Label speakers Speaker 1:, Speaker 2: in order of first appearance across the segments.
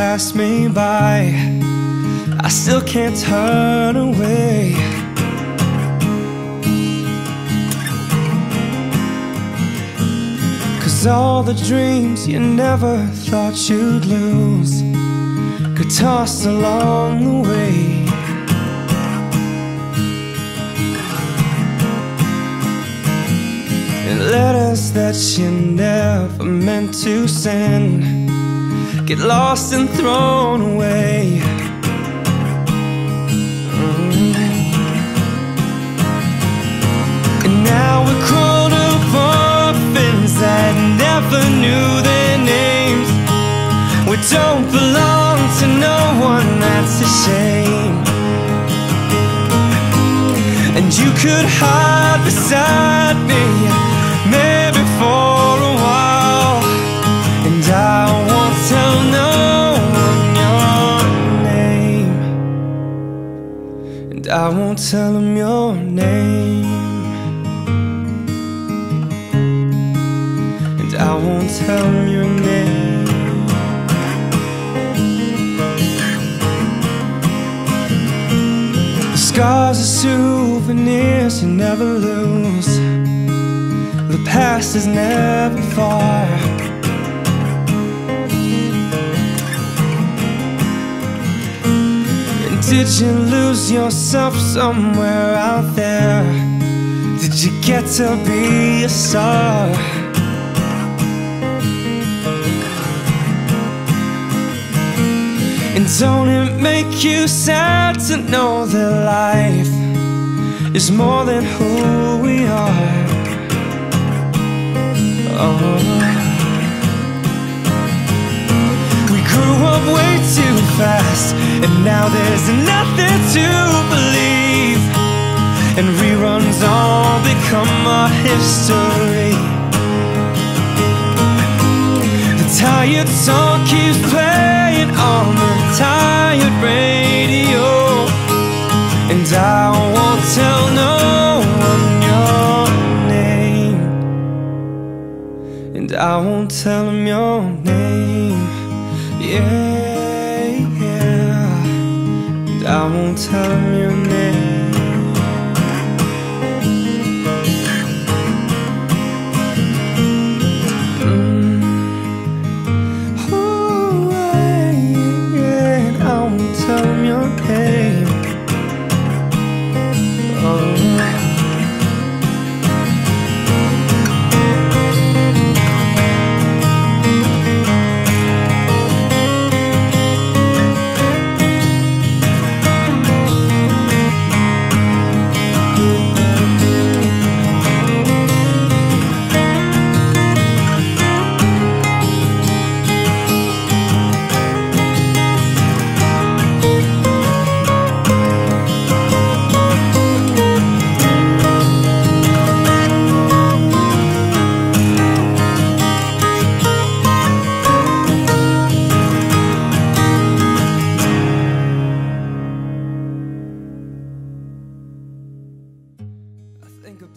Speaker 1: pass me by. I still can't turn away. Cause all the dreams you never thought you'd lose Could toss along the way. And letters that you never meant to send Get lost and thrown away. Mm. And now we're grown up orphans that never knew their names. We don't belong to no one, that's a shame. And you could hide beside me Maybe for I won't tell them your name. And I won't tell them your name. The scars are souvenirs you never lose. The past is never far did you lose yourself somewhere out there? Did you get to be a star? And don't it make you sad to know that life is more than who we are? Oh. Grew up way too fast, and now there's nothing to believe. And reruns all become our history. The tired song keeps playing on the tired radio. And I won't tell no one your name. And I won't tell them your name. Yeah, yeah. And I won't tell your name.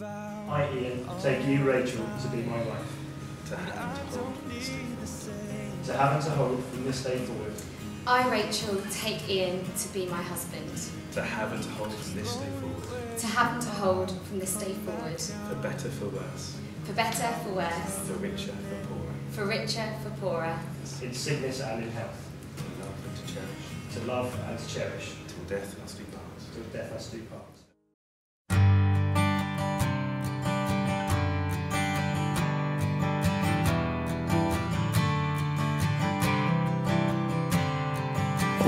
Speaker 1: I think about I,
Speaker 2: Ian, take you, Rachel, to be my wife,
Speaker 3: to hand to hold from this day
Speaker 1: forward. to
Speaker 2: have and to hold from this day forward,
Speaker 4: I, Rachel, take Ian to be my husband,
Speaker 3: To have and to hold from this day forward.
Speaker 4: to have and to hold from this day forward, For
Speaker 3: better, for worse.
Speaker 4: for better, for worse,
Speaker 3: For richer, for poorer.
Speaker 4: for richer, for poorer,
Speaker 2: in sickness and in health,
Speaker 3: To love and to cherish.
Speaker 2: to love and to cherish,
Speaker 3: Till death us do part.
Speaker 2: till death us do part.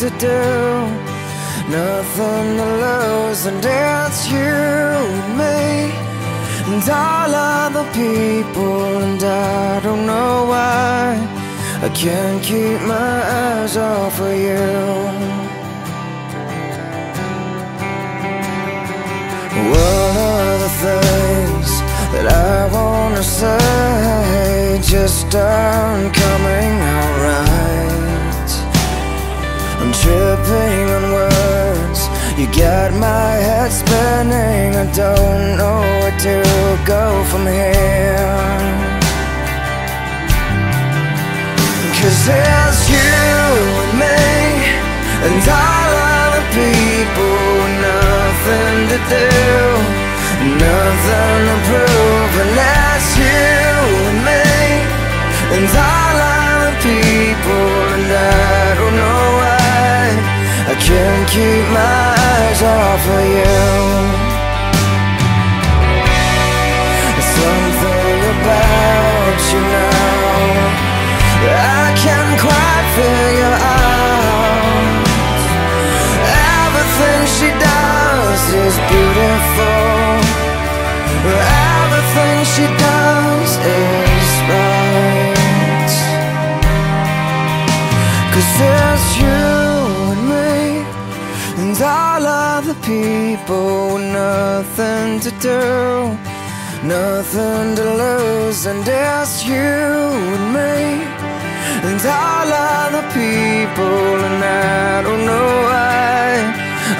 Speaker 5: to do, nothing to lose, and it's you and me, and all other people, and I don't know why I can't keep my eyes off of you. What are the things that I wanna say just aren't coming out right? Tripping on words. You got my head spinning. I don't know where to go from here. Cause there's you and me And all other people nothing to do Nothing to prove And that's you and me And all other people keep my eyes off of you. Something about you now I can't quite figure out. Everything she does is beautiful. Everything she does is right. Cause there's you All other people with nothing to do Nothing to lose And there's you and me. And all other people, and I don't know why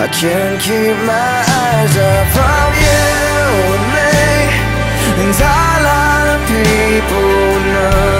Speaker 5: I can't keep my eyes off of you and me, and all other people, nothing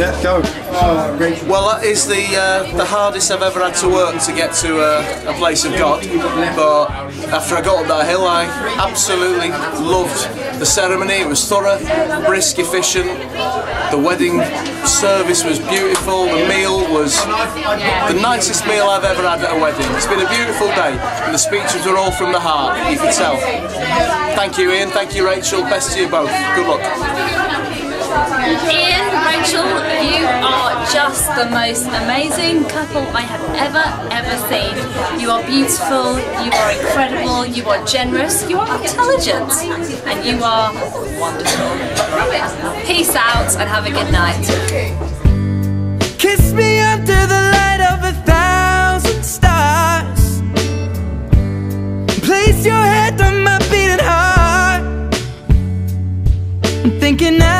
Speaker 1: Yeah, go.
Speaker 6: Well, that is the uh, the hardest I've ever had to work to get to a, a place of God. But after I got up that hill, I absolutely loved the ceremony. It was thorough, brisk, efficient. The wedding service was beautiful. The meal was the nicest meal I've ever had at a wedding. It's been a beautiful day, and the speeches were all from the heart. You can tell. Thank you, Ian. Thank you, Rachel. Best to you both. Good luck. Ian,
Speaker 7: Rachel, you are just the most amazing couple I have ever, ever seen. You are beautiful, you are incredible, you are generous, you are intelligent, and you are wonderful. Peace out and have a good night.
Speaker 1: Kiss me under the light of a thousand stars Place your head on my beating heart I'm thinking out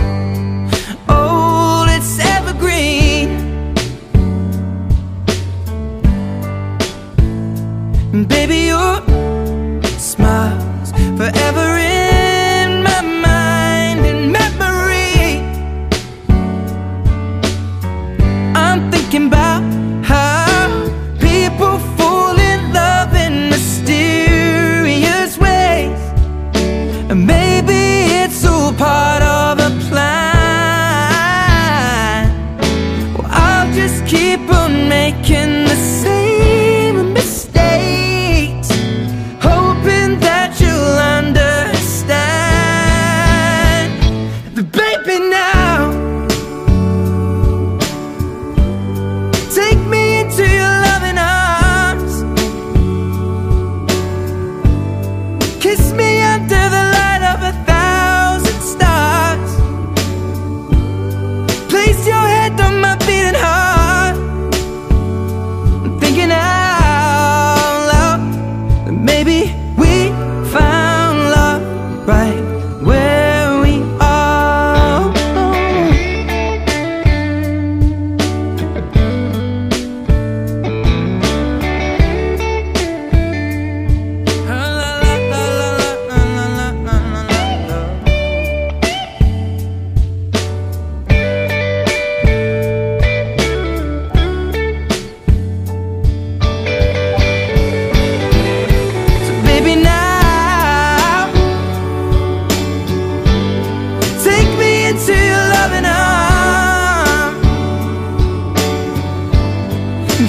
Speaker 1: Baby, you're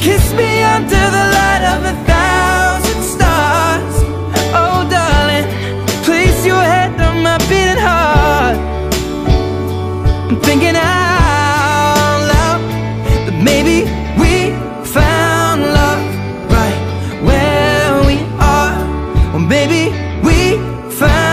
Speaker 1: kiss me under the light of a thousand stars. Oh darling, place your head on my beating heart. I'm thinking out loud that maybe we found love right where we are. Or maybe we found